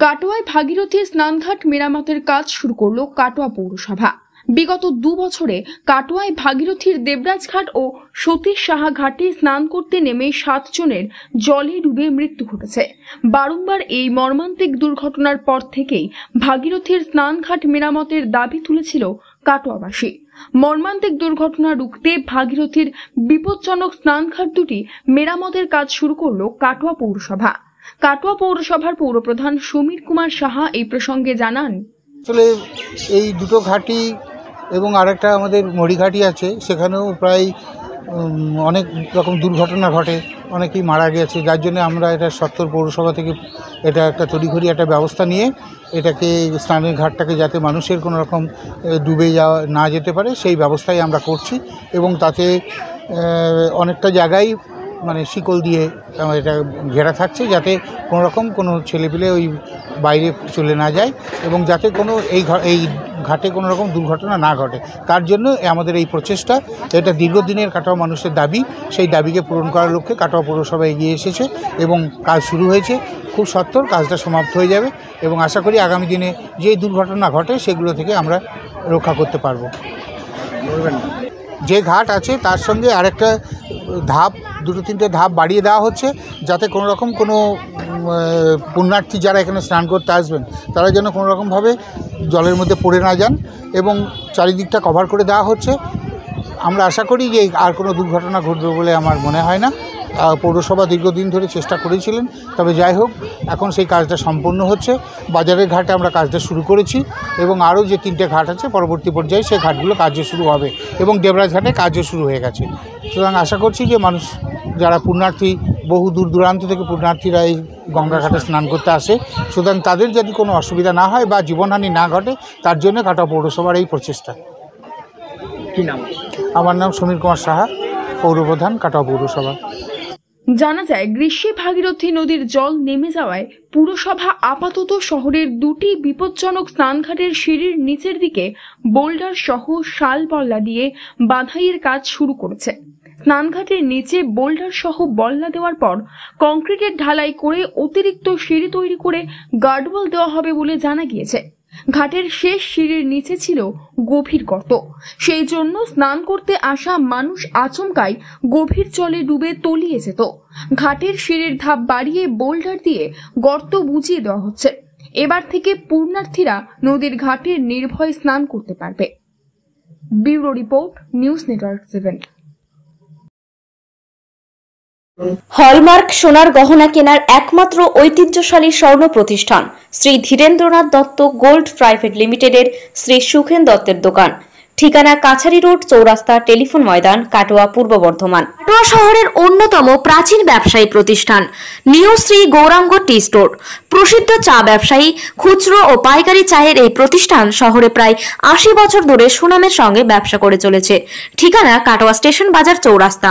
কাটোয়ায় ভাগীরথী স্নানঘাট মেরামতের কাজ শুরু করল কাটোয়া পৌরসভা। বিগত দু বছরে কাটোয়ায় ভাগীরথীর দেবরাজঘাট ও সতীশ সাহা ঘাটে স্নান করতে নেমে সাতজনের জলে ডুবে মৃত্যু ঘটেছে। বারংবার এই মর্মান্তিক দুর্ঘটনার পর থেকেই ভাগীরথীর স্নানঘাট মেরামতের দাবি তুলেছিল কাটোয়াবাসী। মর্মান্তিক দুর্ঘটনা রুখতে ভাগীরথীর বিপজ্জনক স্নানঘাট দুটি মেরামতের কাজ শুরু করল কাটোয়া পৌরসভা। কাটোয়া পৌরসভার পৌরপ্রধান সমীর কুমার সাহা এই প্রসঙ্গে জানান, আসলে এই দুটো ঘাটি এবং আরেকটা আমাদের মড়িঘাটি আছে, সেখানেও প্রায় অনেক রকম দুর্ঘটনা ঘটে। অনেকেই মারা গেছে, যার জন্য আমরা এটা সত্তর পৌরসভা থেকে এটা একটা তড়িঘড়ি একটা ব্যবস্থা নিয়ে এটাকে স্নানের ঘাটটাকে যাতে মানুষের কোনো রকম ডুবে যাওয়া না যেতে পারে, সেই ব্যবস্থাই আমরা করছি এবং তাতে অনেকটা জায়গায় মানে শিকল দিয়ে এটা ঘেরা থাকছে যাতে কোনো রকম কোনো ছেলেপিলে ওই বাইরে চলে না যায় এবং যাতে কোনো এই এই ঘাটে কোনো রকম দুর্ঘটনা না ঘটে। তার জন্য আমাদের এই প্রচেষ্টা, এটা দীর্ঘদিনের কাটোয়া মানুষের দাবি, সেই দাবিকে পূরণ করার লক্ষ্যে কাটোয়া পৌরসভা এগিয়ে এসেছে এবং কাজ শুরু হয়েছে। খুব সত্তর কাজটা সমাপ্ত হয়ে যাবে এবং আশা করি আগামী দিনে যে দুর্ঘটনা ঘটে সেগুলো থেকে আমরা রক্ষা করতে পারব। যে ঘাট আছে তার সঙ্গে আরেকটা ধাপ দুটো তিনটে ধাপ বাড়িয়ে দেওয়া হচ্ছে যাতে কোনো রকম কোনো পুণ্যার্থী যারা এখানে স্নান করতে আসবেন, তারা যেন কোনো রকমভাবে জলের মধ্যে পড়ে না যান এবং চারিদিকটা কভার করে দেওয়া হচ্ছে। আমরা আশা করি যে আর কোনো দুর্ঘটনা ঘটবে বলে আমার মনে হয় না। পৌরসভা দীর্ঘদিন ধরে চেষ্টা করেছিলেন, তবে যাই হোক, এখন সেই কাজটা সম্পূর্ণ হচ্ছে। বাজারের ঘাটে আমরা কাজটা শুরু করেছি এবং আরও যে তিনটে ঘাট আছে, পরবর্তী পর্যায়ে সেই ঘাটগুলো কার্য শুরু হবে এবং দেবরাজ ঘাটে কাজও শুরু হয়ে গেছে। সুতরাং আশা করছি যে মানুষ যারা পুণ্যার্থী বহু দূর দূরান্ত থেকে পুণ্যার্থীরা এই গঙ্গা ঘাটে স্নান করতে আসে। সুতরাং তাদের যদি কোনো অসুবিধা না হয় বা জীবনহানি না ঘটে তার জন্য কাটা পৌরসভার এই প্রচেষ্টা। কি নাম? আমার নাম সমীর কুমার সাহা পৌরপ্রধান কাটোয়া পৌরসভা। জানা যায় গ্রীষ্মে ভাগীরথী নদীর জল নেমে যাওয়ায় পুরসভা আপাতত শহরের দুটি বিপজ্জনক স্নানঘাটের সিঁড়ির নিচের দিকে বোল্ডার সহ শাল বল্লা দিয়ে বাধাইয়ের কাজ শুরু করেছে। স্নানঘাটের নিচে বোল্ডার সহ বল্লা দেওয়ার পর কংক্রিটের ঢালাই করে অতিরিক্ত সিঁড়ি তৈরি করে গার্ডওয়াল দেওয়া হবে বলে জানা গিয়েছে। ঘাটের শেষ সিঁড়ির নিচে ছিল গভীর গর্ত। সেই জন্য স্নান করতে আসা মানুষ আচমকায় গভীর জলে ডুবে তলিয়ে যেত। ঘাটের সিঁড়ির ধাপ বাড়িয়ে বোল্ডার দিয়ে গর্ত বুঝিয়ে দেওয়া হচ্ছে। এবার থেকে পূর্ণার্থীরা নদীর ঘাটে নির্ভয়ে স্নান করতে পারবে। Bureau report, news network seven. Hallmark সোনার গহনা কেনার একমাত্র ঐতিহ্যশালী স্বর্ণ প্রতিষ্ঠান, শ্রী ধীরেন্দ্রনাথ দত্ত গোল্ড প্রাইভেট লিমিটেডের শ্রী সুখেন দত্তের দোকান। ঠিকানা কাছারি রোড, চৌরাস্তা, টেলিফোন ময়দান, কাটোয়া, পূর্ব বর্ধমান। কাটোয়া শহরের অন্যতম প্রাচীন ব্যবসায়ী প্রতিষ্ঠান, new Shri Gouranga tea store. প্রসিদ্ধ চা ব্যবসায়ী, খুচরো ও পাইকারি চায়ের এই প্রতিষ্ঠান শহরে প্রায় আশি বছর ধরে সুনামের সঙ্গে ব্যবসা করে চলেছে। ঠিকানা কাটোয়া স্টেশন বাজার চৌরাস্তা।